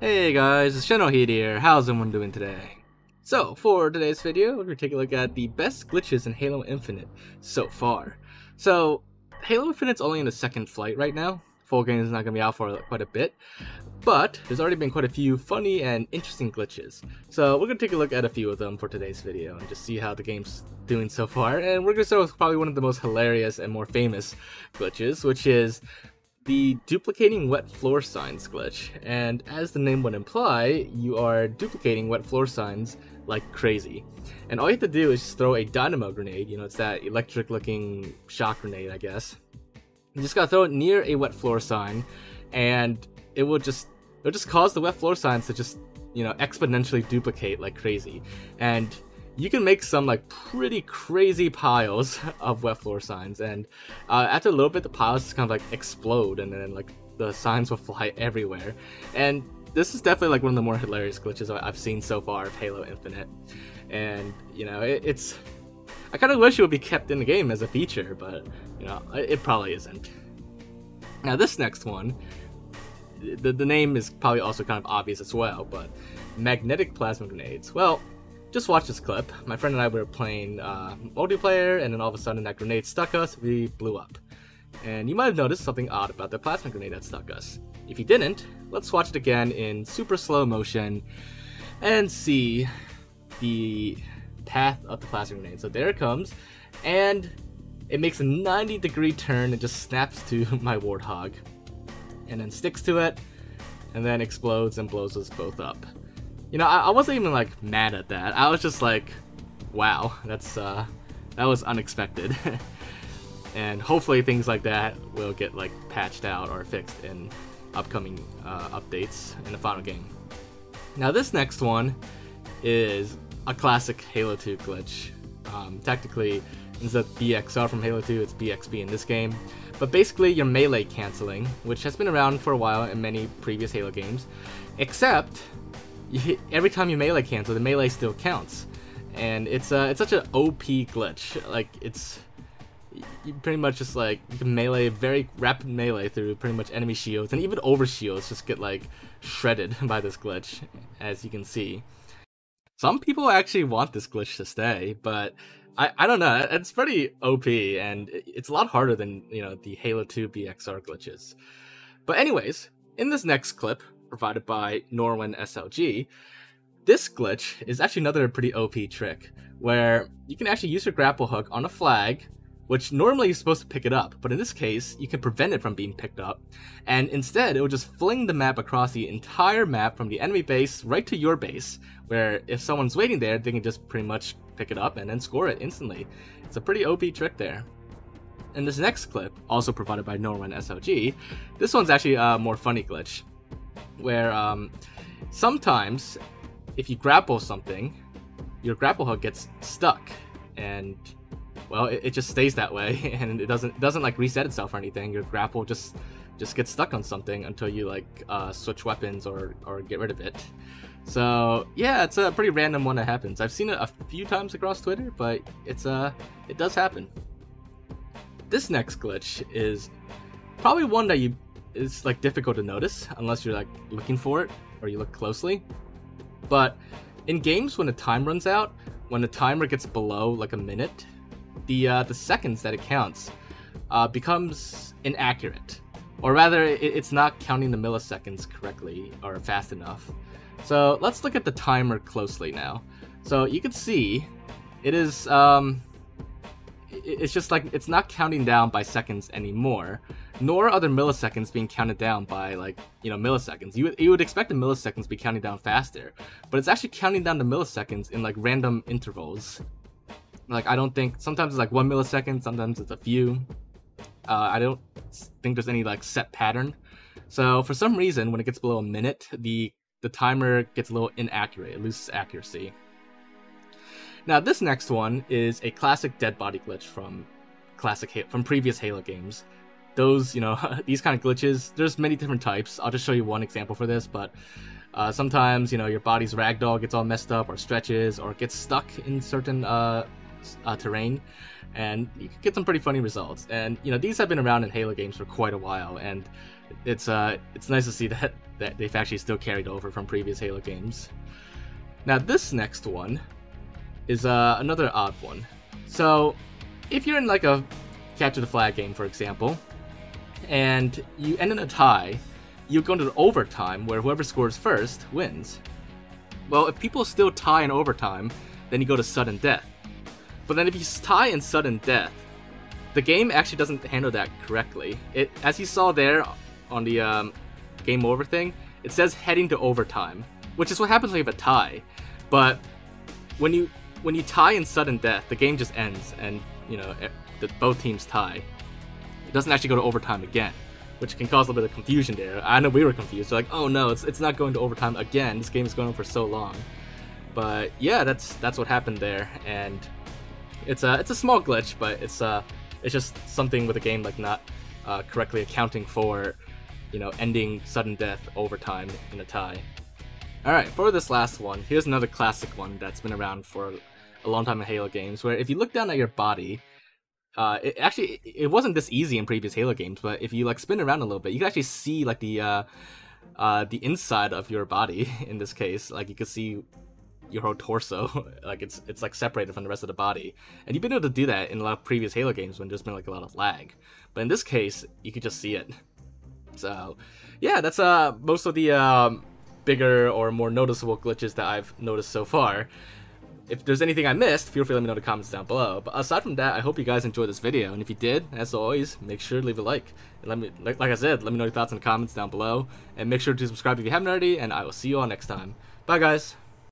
Hey guys, it's Generalkidd here. How's everyone doing today? So, for today's video, we're going to take a look at the best glitches in Halo Infinite so far. So, Halo Infinite's only in the second flight right now. Full game is not going to be out for quite a bit. But, there's already been quite a few funny and interesting glitches. So, we're going to take a look at a few of them for today's video and just see how the game's doing so far. And we're going to start with probably one of the most hilarious and more famous glitches, which is the duplicating wet floor signs glitch, and as the name would imply, you are duplicating wet floor signs like crazy. And all you have to do is just throw a dynamo grenade, you know, it's that electric looking shock grenade, I guess. You just gotta throw it near a wet floor sign, and it will just it'll just cause the wet floor signs to just, you know, exponentially duplicate like crazy. And you can make some like pretty crazy piles of wet floor signs and uh, after a little bit the piles just kind of like explode and then like the signs will fly everywhere. And this is definitely like one of the more hilarious glitches I've seen so far of Halo Infinite. And you know it, it's I kind of wish it would be kept in the game as a feature but you know it probably isn't. Now this next one the, the name is probably also kind of obvious as well but magnetic plasma grenades. Well just watch this clip. My friend and I were playing uh, multiplayer, and then all of a sudden that grenade stuck us. We blew up. And you might have noticed something odd about the plasma grenade that stuck us. If you didn't, let's watch it again in super slow motion and see the path of the plasma grenade. So there it comes, and it makes a 90 degree turn and just snaps to my warthog, and then sticks to it, and then explodes and blows us both up. You know, I, I wasn't even like mad at that. I was just like, wow, that's uh, that was unexpected. and hopefully things like that will get like patched out or fixed in upcoming uh, updates in the final game. Now this next one is a classic Halo 2 glitch. Um, technically, instead of BXR from Halo 2, it's BXB in this game. But basically, you're melee canceling, which has been around for a while in many previous Halo games, except every time you melee cancel, the melee still counts, and it's uh, it's such an OP glitch. Like it's you pretty much just like you can melee very rapid melee through pretty much enemy shields, and even over shields just get like shredded by this glitch, as you can see. Some people actually want this glitch to stay, but I, I don't know. It's pretty OP, and it's a lot harder than you know the Halo 2 BXR glitches. But anyways, in this next clip, provided by Norwin SLG, this glitch is actually another pretty OP trick, where you can actually use your grapple hook on a flag, which normally you're supposed to pick it up, but in this case, you can prevent it from being picked up, and instead it will just fling the map across the entire map from the enemy base right to your base, where if someone's waiting there, they can just pretty much pick it up and then score it instantly. It's a pretty OP trick there. In this next clip, also provided by Norwin SLG, this one's actually a more funny glitch where um, sometimes if you grapple something, your grapple hook gets stuck, and well, it, it, just stays that way, and it doesn't doesn't like reset itself or anything. Your grapple just just gets stuck on something until you like uh, switch weapons or or get rid of it. So yeah, it's a pretty random one that happens. I've seen it a few times across Twitter, but it's uh it does happen. This next glitch is probably one that you is like difficult to notice unless you're like looking for it or you look closely. But in games when the time runs out, when the timer gets below like a minute, the uh, the seconds that it counts uh, becomes inaccurate, or rather, it, it's not counting the milliseconds correctly or fast enough. So let's look at the timer closely now. So you can see it is um, it's just like it's not counting down by seconds anymore nor are there milliseconds being counted down by like you know milliseconds. You you would expect the milliseconds to be counting down faster, but it's actually counting down the milliseconds in like random intervals. Like I don't think sometimes it's like one millisecond, sometimes it's a few. Uh, I don't think there's any like set pattern. So for some reason, when it gets below a minute, the the timer gets a little inaccurate. It loses accuracy. Now this next one is a classic dead body glitch from classic from previous Halo games those, you know, these kind of glitches, there's many different types. I'll just show you one example for this, but uh, sometimes, you know, your body's ragdoll gets all messed up or stretches or gets stuck in certain uh, uh, terrain, and you can get some pretty funny results. And you know these have been around in Halo games for quite a while, and it's uh it's nice to see that that they've actually still carried over from previous Halo games. Now this next one is uh, another odd one. So if you're in like a capture the flag game, for example, and you end in a tie, you go into overtime where whoever scores first wins. Well, if people still tie in overtime, then you go to sudden death. But then if you tie in sudden death, the game actually doesn't handle that correctly. It, as you saw there on the um, game over thing, it says heading to overtime, which is what happens when you have a tie. But when you when you tie in sudden death, the game just ends, and you know the, both teams tie. It doesn't actually go to overtime again, which can cause a little bit of confusion there. I know we were confused. We're like, oh no, it's it's not going to overtime again. This game is going on for so long. But yeah, that's that's what happened there, and it's a it's a small glitch, but it's uh it's just something with a game like not uh, correctly accounting for you know ending sudden death overtime in a tie. Alright, for this last one, here's another classic one that's been around for a long time in Halo games, where if you look down at your body, uh, it actually it wasn't this easy in previous Halo games, but if you like spin around a little bit, you can actually see like the uh, uh, the inside of your body. In this case, like you can see your whole torso, like it's it's like separated from the rest of the body, and you've been able to do that in a lot of previous Halo games when there's been like a lot of lag, but in this case, you could just see it. So, yeah, that's uh most of the um, bigger or more noticeable glitches that I've noticed so far. If there's anything I missed, feel free to let me know in the comments down below. But aside from that, I hope you guys enjoyed this video. And if you did, as always, make sure to leave a like. And let me, like, like I said, let me know your thoughts in the comments down below. And make sure to subscribe if you haven't already. And I will see you all next time. Bye, guys.